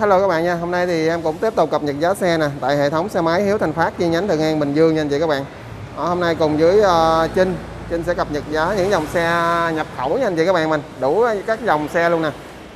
Hello các bạn nha, hôm nay thì em cũng tiếp tục cập nhật giá xe nè tại hệ thống xe máy Hiếu Thành Phát chi nhánh Thuận An Bình Dương nha anh chị các bạn. Ở hôm nay cùng với uh, Trinh, Trinh sẽ cập nhật giá những dòng xe nhập khẩu nha anh chị các bạn mình, đủ các dòng xe luôn nè.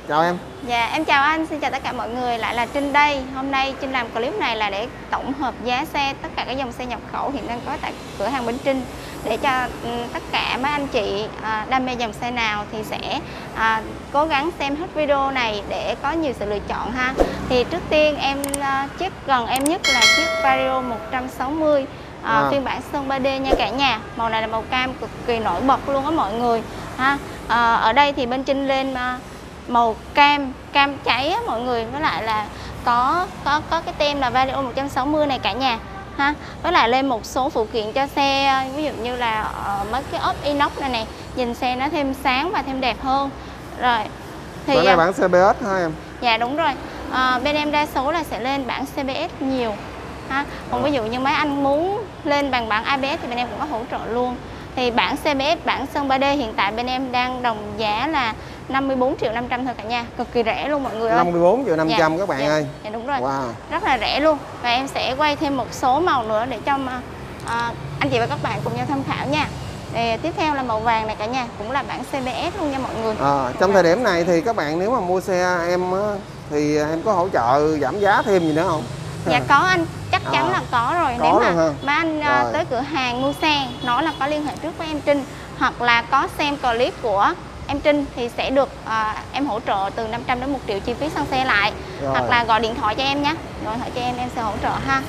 Chào em. Dạ em chào anh, xin chào tất cả mọi người, lại là Trinh đây. Hôm nay Trinh làm clip này là để tổng hợp giá xe tất cả các dòng xe nhập khẩu hiện đang có tại cửa hàng Bến Trinh để cho ừ, tất cả mấy anh chị à, đam mê dòng xe nào thì sẽ à, cố gắng xem hết video này để có nhiều sự lựa chọn ha. Thì trước tiên em à, chiếc gần em nhất là chiếc Vario 160 à, à. phiên bản sơn 3D nha cả nhà. Màu này là màu cam cực kỳ nổi bật luôn á mọi người ha. À, ở đây thì bên Trinh lên màu cam cam cháy á, mọi người với lại là có có có cái tem là Vario 160 này cả nhà ha. Với lại lên một số phụ kiện cho xe ví dụ như là uh, mấy cái ốp inox này này nhìn xe nó thêm sáng và thêm đẹp hơn. Rồi thì bản này bản CBS hả em? Dạ đúng rồi. À, bên em đa số là sẽ lên bản CBS nhiều ha. Còn ví dụ như mấy anh muốn lên bằng bản ABS thì bên em cũng có hỗ trợ luôn. Thì bản CBS bản sơn 3D hiện tại bên em đang đồng giá là 54 triệu 500 thôi cả nhà cực kỳ rẻ luôn mọi người ơi. 54 triệu 500 dạ, các bạn dạ, ơi. Dạ đúng rồi. Wow. rất là rẻ luôn. Và em sẽ quay thêm một số màu nữa để cho à, anh chị và các bạn cùng nhau tham khảo nha. Thì tiếp theo là màu vàng này cả nhà cũng là bản CBS luôn nha mọi người. À, trong thời điểm này thì các bạn nếu mà mua xe em thì em có hỗ trợ giảm giá thêm gì nữa không? Dạ có anh. Chắc chắn à, là có rồi. Có nếu mà mà anh rồi. tới cửa hàng mua xe nói là có liên hệ trước với em Trinh hoặc là có xem clip của em Trinh thì sẽ được à, em hỗ trợ từ 500 đến 1 triệu chi phí xăng xe lại. Rồi. hoặc là gọi điện thoại cho em nhé. Gọi điện thoại cho em em sẽ hỗ trợ ha.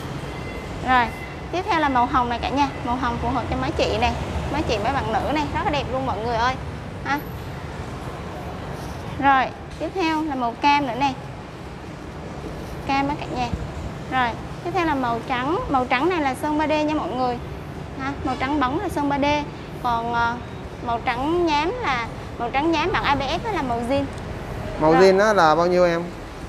Rồi tiếp theo là màu hồng này cả nhà. Màu hồng phù hợp cho mấy chị này mấy chị mấy bạn nữ này. Rất là đẹp luôn mọi người ơi. Ha. Rồi tiếp theo là màu cam nữa này. Cam đó cả nhà. Rồi tiếp theo là màu trắng. Màu trắng này là sơn 3D nha mọi người. Ha màu trắng bóng là sơn 3D còn uh, màu trắng nhám là màu trắng nhám bằng ABS đó là màu zin màu rồi. zin đó là bao nhiêu em?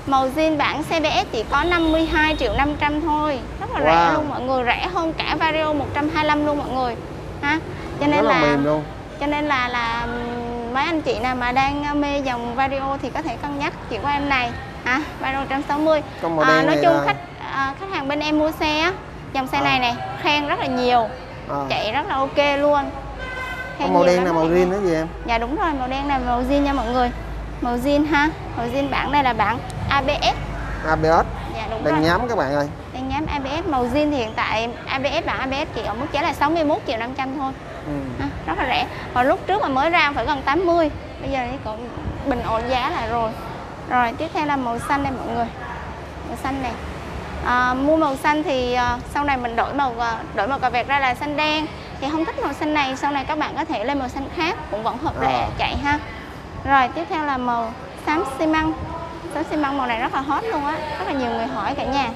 Màu zin bản CBS chỉ có 52 triệu 500 thôi. Rất là wow. rẻ luôn mọi người rẻ hơn cả Vario 125 luôn mọi người. Ha? Cho nên rất là, là luôn. cho nên là là mấy anh chị nào mà đang mê dòng Vario thì có thể cân nhắc chuyển qua em này. Hả Vario 160 à, nói chung là... khách à, khách hàng bên em mua xe á dòng xe à. này này khen rất là nhiều à. chạy rất là ok luôn khen màu đen là màu zin đó gì em? Dạ đúng rồi màu đen là màu zin nha mọi người. Màu zin ha màu zin bản này là bản ABS ABS dạ đúng đèn rồi. nhám các bạn ơi. Đèn nhám ABS màu zin thì hiện tại ABS bản ABS chỉ ở mức giá là 61 triệu 500 thôi. Ừ. à, rất là rẻ. Còn lúc trước mà mới ra phải gần 80 bây giờ thì cũng bình ổn giá là rồi. Rồi tiếp theo là màu xanh đây mọi người. Màu xanh này. À, mua màu xanh thì à, sau này mình đổi màu à, đổi màu cà vẹt ra là xanh đen thì không thích màu xanh này sau này các bạn có thể lên màu xanh khác cũng vẫn hợp lệ à. chạy ha. Rồi tiếp theo là màu xám xi măng. Xám xi măng màu này rất là hot luôn á rất là nhiều người hỏi cả nhà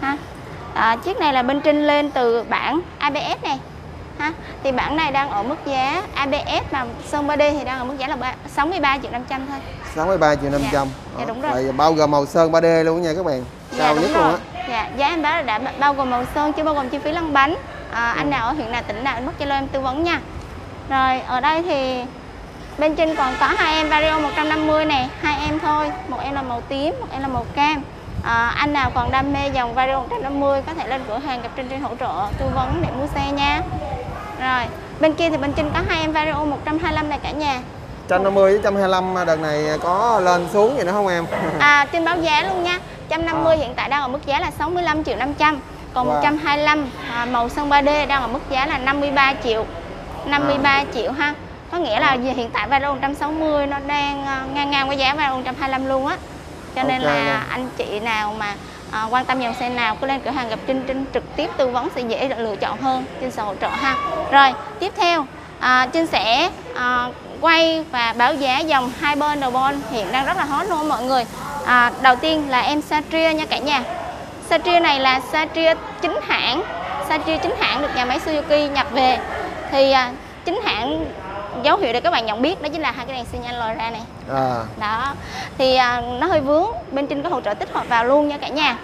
ha. À, chiếc này là bên trên lên từ bản ABS này ha. Thì bản này đang ở mức giá ABS mà sơn 3D thì đang ở mức giá là 63 triệu 500 thôi. 63 triệu 500 dạ, dạ đúng rồi. Vậy bao gồm màu sơn 3D luôn nha các bạn. Dạ, cao dạ, nhất rồi. luôn á. Dạ giá em báo là đã bao gồm màu sơn chứ bao gồm chi phí lăn bánh à, anh nào ở huyện nào tỉnh nào anh mất cho em tư vấn nha. Rồi ở đây thì bên trên còn có hai em Vario 150 này hai em thôi. Một em là màu tím một em là màu cam. À, anh nào còn đam mê dòng Vario 150 có thể lên cửa hàng gặp Trinh Trinh hỗ trợ tư vấn để mua xe nha. Rồi bên kia thì bên trên có hai em Vario 125 này cả nhà. 150 với 125 đợt này có lên xuống gì nữa không em? À trên báo giá luôn nha. 150 à. hiện tại đang ở mức giá là 65 triệu 500 Còn wow. 125 à, màu sơn 3D đang ở mức giá là 53 triệu. 53 à. triệu ha. Có nghĩa là hiện tại Vario 160 nó đang à, ngang ngang với giá Vario 125 luôn á. Cho nên okay. là anh chị nào mà à, quan tâm dòng xe nào cứ lên cửa hàng gặp Trinh Trinh trực tiếp tư vấn sẽ dễ lựa chọn hơn. Trinh sẽ hỗ trợ ha. Rồi tiếp theo à, Trinh sẽ à, quay và báo giá dòng hai bên đầu bon. Hiện đang rất là hot luôn mọi người. À, đầu tiên là em Satria nha cả nhà Satria này là Satria chính hãng. Satria chính hãng được nhà máy Suzuki nhập về. Thì à, chính hãng dấu hiệu để các bạn nhận biết đó chính là hai cái đèn xi nhan lòi ra này. À. đó. Thì à, nó hơi vướng. Bên trên có hỗ trợ tích hợp vào luôn nha cả nhà.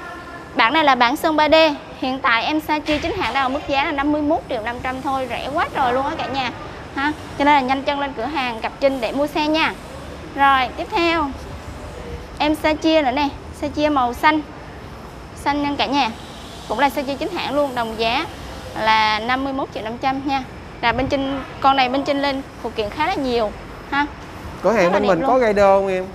Bản này là bản sơn 3D hiện tại em Satria chính hãng đang ở mức giá là 51 triệu 500 thôi. Rẻ quá trời luôn á cả nhà. Ha. Cho nên là nhanh chân lên cửa hàng gặp Trinh để mua xe nha. Rồi tiếp theo. Em sa chia nữa nè. Xe chia màu xanh xanh nhân cả nhà. Cũng là xe chia chính hãng luôn đồng giá là 51 triệu 500 nha. Là bên trên con này bên trên lên phụ kiện khá là nhiều ha. Cửa hàng bên mình luôn. có rider không em?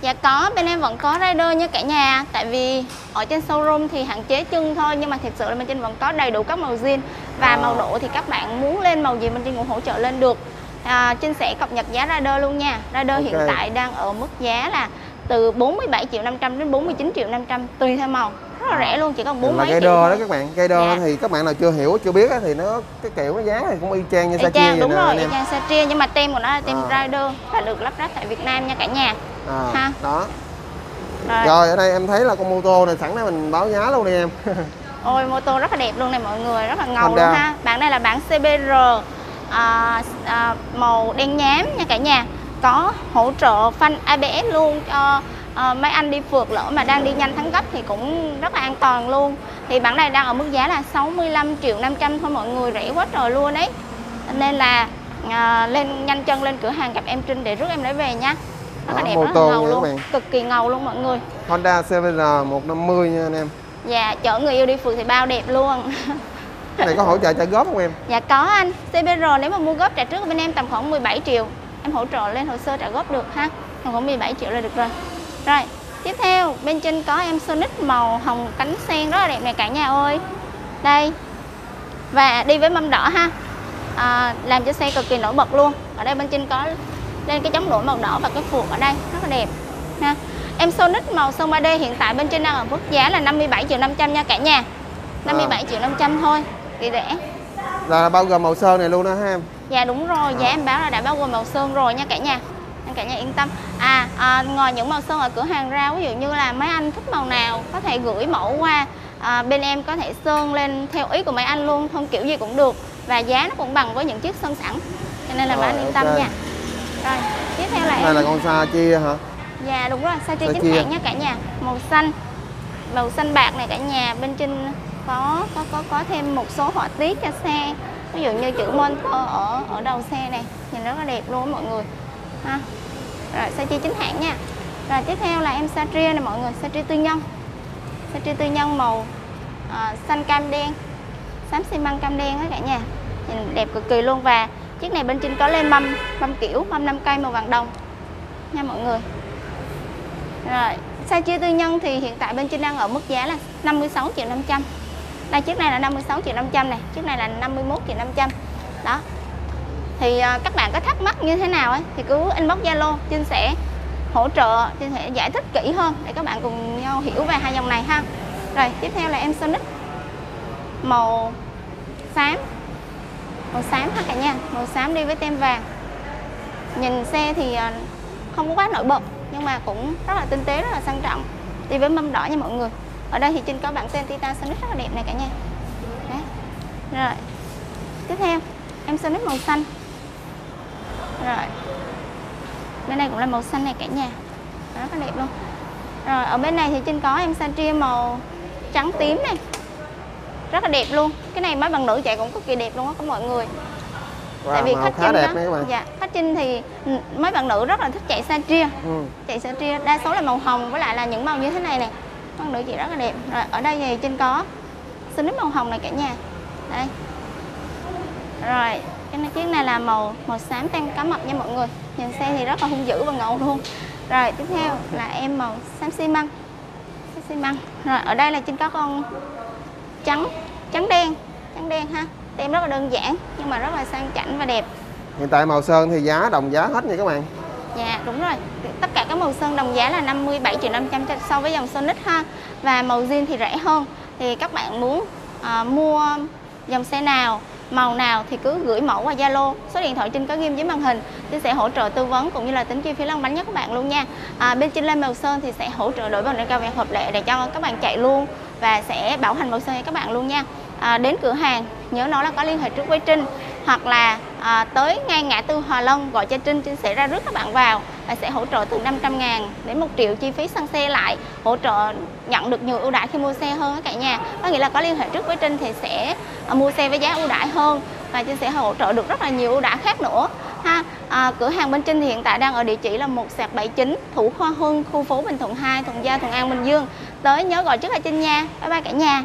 Dạ có, bên em vẫn có rider nha cả nhà. Tại vì ở trên showroom thì hạn chế chân thôi Nhưng mà thật sự là bên trên vẫn có đầy đủ các màu zin Và À. màu độ thì các bạn muốn lên màu gì bên trên cũng hỗ trợ lên được. À, Trinh sẽ cập nhật giá rider luôn nha. Rider Ok. hiện tại đang ở mức giá là từ 47 triệu 500 đến 49 triệu 500 Tùy theo màu Rất là rẻ luôn, chỉ còn 4 là mấy rider triệu đó các bạn rider Dạ. thì các bạn nào chưa hiểu chưa biết thì nó cái kiểu cái giá này cũng y chang như sa chia đúng rồi, y chang Satria Nhưng mà tem của nó là tem À. rider Và được lắp ráp tại Việt Nam nha cả nhà à, Ha. đó Rồi. rồi ở đây em thấy là con mô tô này sẵn đây mình báo giá luôn đi em Ôi mô tô rất là đẹp luôn này mọi người Rất là ngầu Honda. luôn ha Bản này là bản CBR à, à, Màu đen nhám nha cả nhà Có hỗ trợ phanh ABS luôn cho à, mấy anh đi phượt lỡ mà đang đi nhanh thắng gấp thì cũng rất là an toàn luôn. Thì bản này đang ở mức giá là 65 triệu 500 thôi mọi người Rẻ quá trời luôn đấy Nên là à, lên nhanh chân lên cửa hàng gặp em Trinh để rước em lấy về nha. Rất là đẹp, rất là ngầu luôn bạn. Cực kỳ ngầu luôn mọi người. Honda CBR 150 nha anh em. Dạ chở người yêu đi phượt thì bao đẹp luôn. Cái này có hỗ trợ trả góp không em? Dạ có anh, CBR nếu mà mua góp trả trước bên em tầm khoảng 17 triệu. Em hỗ trợ lên hồ sơ trả góp được ha. Tầm khoảng 17 triệu là được rồi Rồi, tiếp theo bên trên có em Sonic màu hồng cánh sen rất là đẹp này cả nhà ơi. Đây Và đi với mâm đỏ ha. À, Làm cho xe cực kỳ nổi bật luôn. Ở đây bên trên có lên cái chống nổi màu đỏ và cái phuộc ở đây rất là đẹp ha. Em Sonic màu sơn 3D hiện tại bên trên đang ở mức giá là 57 triệu 500 nha cả nhà. 57 triệu 500 thôi Thì rẻ. Là bao gồm màu sơn này luôn đó ha em. Dạ đúng rồi, giá em báo là đã bao gồm màu sơn rồi nha cả nhà cả nhà yên tâm. À, à ngoài những màu sơn ở cửa hàng ra ví dụ như là mấy anh thích màu nào có thể gửi mẫu qua à, bên em có thể sơn lên theo ý của mấy anh luôn không kiểu gì cũng được và giá nó cũng bằng với những chiếc sơn sẵn. Cho nên là mấy anh yên tâm nha. Rồi tiếp theo là em là con sa chia hả? Dạ đúng rồi, sa chi chính chia. hãng nha cả nhà. Màu xanh Màu xanh bạc này cả nhà Bên trên có có có có thêm một số họa tiết cho xe. Ví dụ như chữ Monster ở ở đầu xe này Nhìn rất là đẹp luôn mọi người. Ha. Rồi sa chi chính hãng nha. Rồi tiếp theo là em Satria này mọi người. Satria tư nhân. Satria tư nhân màu à, xanh cam đen. Xám xi măng cam đen á cả nhà. Nhìn đẹp cực kỳ luôn Và chiếc này bên trên có lên mâm Mâm kiểu, mâm năm cây màu vàng đồng. Nha mọi người. Rồi, sa chia tư nhân thì hiện tại bên trên đang ở mức giá là 56 triệu 500 Đây chiếc này là 56 triệu 500 này, chiếc này là 51 triệu 500 Đó thì à, các bạn có thắc mắc như thế nào ấy Thì cứ inbox Zalo, Trinh sẽ hỗ trợ, Trinh sẽ giải thích kỹ hơn Để các bạn cùng nhau hiểu về hai dòng này ha. Rồi, tiếp theo là em Sonic. Màu xám Màu xám ha cả nhà, màu xám đi với tem vàng. Nhìn xe thì à, không có quá nổi bật nhưng mà cũng rất là tinh tế rất là sang trọng đi với mâm đỏ nha mọi người. Ở đây thì trên có bản tên Titan Sonic rất là đẹp này cả nhà. Đấy. rồi tiếp theo em Sonic màu xanh rồi. Bên này cũng là màu xanh này cả nhà. Rất là đẹp luôn. Rồi ở bên này thì trên có em Satria màu trắng tím này. Rất là đẹp luôn. Cái này máy bằng nữ chạy cũng cực kỳ đẹp luôn á các mọi người. Tại wow, vì màu khách khá Trinh đẹp nha các bạn. Dạ khách Trinh thì mấy bạn nữ rất là thích chạy Satria ừ. chạy sữa tria đa số là màu hồng với lại là những màu như thế này này con nữ chị rất là đẹp. Rồi ở đây thì trên có Sonic màu hồng này cả nhà. Đây. Rồi cái này chiếc này là màu màu xám tan cá mập nha mọi người. Nhìn xe thì rất là hung dữ và ngầu luôn. Rồi tiếp theo là em màu xám xi măng. Xám xi măng. Rồi ở đây là trên có con trắng trắng đen trắng đen ha. Tem rất là đơn giản nhưng mà rất là sang chảnh và đẹp. Hiện tại màu sơn thì giá đồng giá hết nha các bạn. Dạ đúng rồi. Tất cả các màu sơn đồng giá là 57 triệu 500 cho- so với dòng Sonic ha. Và màu zin thì rẻ hơn. Thì các bạn muốn à, mua dòng xe nào màu nào thì cứ gửi mẫu qua Zalo số điện thoại trên có ghim dưới màn hình. Thì sẽ hỗ trợ tư vấn cũng như là tính chi phí lăn bánh nhất các bạn luôn nha. À, bên trên lên màu sơn thì sẽ hỗ trợ đổi bằng nâng cao vàng hợp lệ để cho các bạn chạy luôn và sẽ bảo hành màu sơn cho các bạn luôn nha. À, đến cửa hàng nhớ nói là có liên hệ trước với Trinh hoặc là à, tới ngay ngã tư Hòa Lân gọi cho Trinh Trinh sẽ ra rước các bạn vào và sẽ hỗ trợ từ 500 ngàn đến 1 triệu chi phí xăng xe lại hỗ trợ nhận được nhiều ưu đãi khi mua xe hơn cả nhà có nghĩa là có liên hệ trước với Trinh thì sẽ à, mua xe với giá ưu đãi hơn và Trinh sẽ hỗ trợ được rất là nhiều ưu đãi khác nữa ha À, cửa hàng bên Trinh thì hiện tại đang ở địa chỉ là một sạc 79 Thủ Khoa hưng khu phố Bình Thuận 2, Thuận gia Thuận An, Bình Dương. Tới nhớ gọi trước là Trinh nha. Bye bye cả nhà.